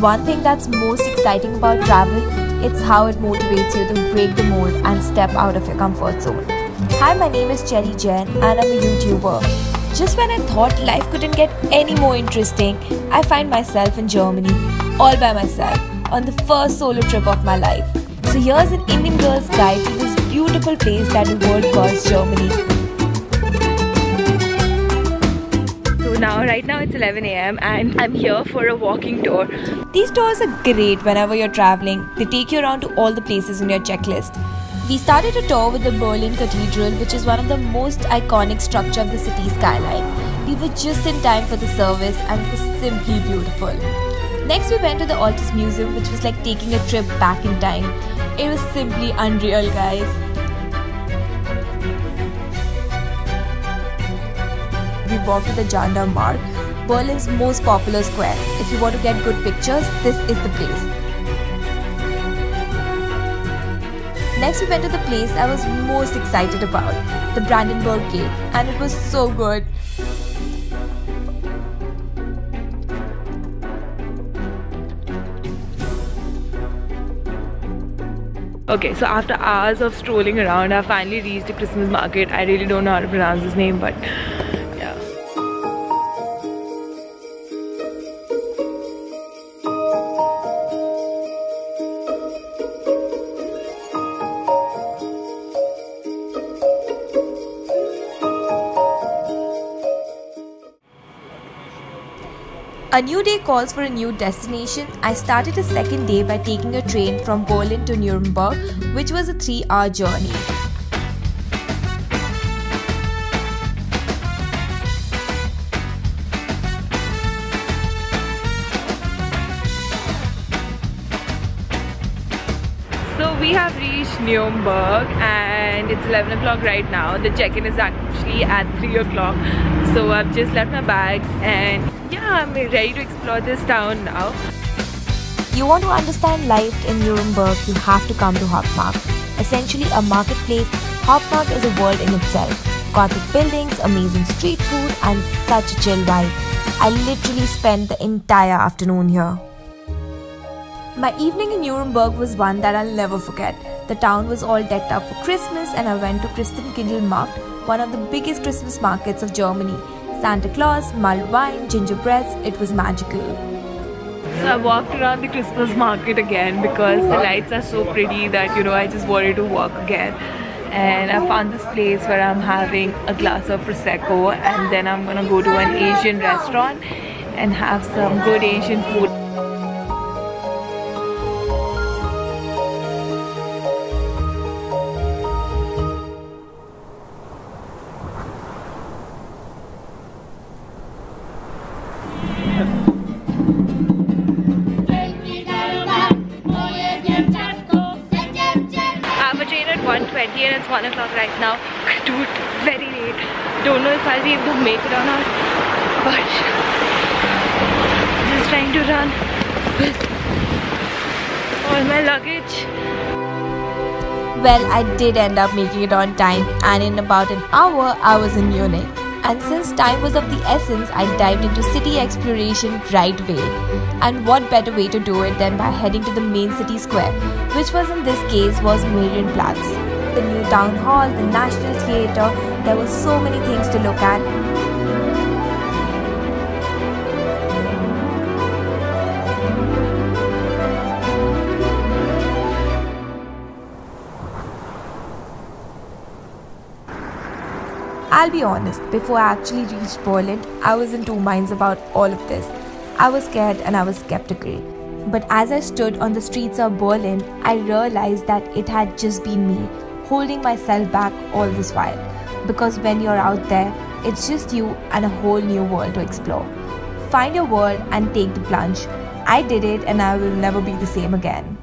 one thing that's most exciting about travel, it's how it motivates you to break the mold and step out of your comfort zone. Hi, my name is Cherry Jain and I'm a YouTuber. Just when I thought life couldn't get any more interesting, I find myself in Germany, all by myself, on the first solo trip of my life. So here's an Indian girl's guide to this beautiful place that the world calls Germany. Now right now it's 11 a.m and i'm here for a walking tour. These tours are great whenever you're traveling. They take you around to all the places in your checklist. We started a tour with the berlin cathedral which is one of the most iconic structure of the city skyline. We were just in time for the service and it was simply beautiful. Next we went to the Altes Museum which was like taking a trip back in time. It was simply unreal guys we walked to the Gendarmenmarkt, Berlin's most popular square. If you want to get good pictures, this is the place. Next, we went to the place I was most excited about, the Brandenburg Gate, and it was so good. Okay, so after hours of strolling around, I finally reached the Christmas market. I really don't know how to pronounce this name, but A new day calls for a new destination. I started a second day by taking a train from Berlin to Nuremberg, which was a three hour journey. So we have reached Nuremberg and it's 11 o'clock right now. The check-in is actually at 3 o'clock. So I've just left my bags and yeah, I'm ready to explore this town now. You want to understand life in Nuremberg, you have to come to Hauptmarkt. Essentially a marketplace, Hauptmarkt is a world in itself. Gothic buildings, amazing street food and such a chill vibe. I literally spent the entire afternoon here. My evening in Nuremberg was one that I'll never forget. The town was all decked up for Christmas and I went to Christkindlmarkt, one of the biggest Christmas markets of Germany. Santa Claus, mulled wine, gingerbreads, it was magical. So I walked around the Christmas market again because the lights are so pretty that you know I just wanted to walk again. And I found this place where I'm having a glass of Prosecco and then I'm gonna go to an Asian restaurant and have some good Asian food. And it's 1 o'clock right now. Dude, very late. Don't know if I'll be able to make it or not. But just trying to run with all my luggage. Well, I did end up making it on time and in about an hour I was in Munich. And since time was of the essence, I dived into city exploration right away. And what better way to do it than by heading to the main city square, which was in this case was Marienplatz the new town hall, the National Theatre. There were so many things to look at. I'll be honest, before I actually reached Berlin, I was in two minds about all of this. I was scared and I was skeptical. But as I stood on the streets of Berlin, I realized that it had just been me holding myself back all this while. Because when you're out there, it's just you and a whole new world to explore. Find your world and take the plunge. I did it and I will never be the same again.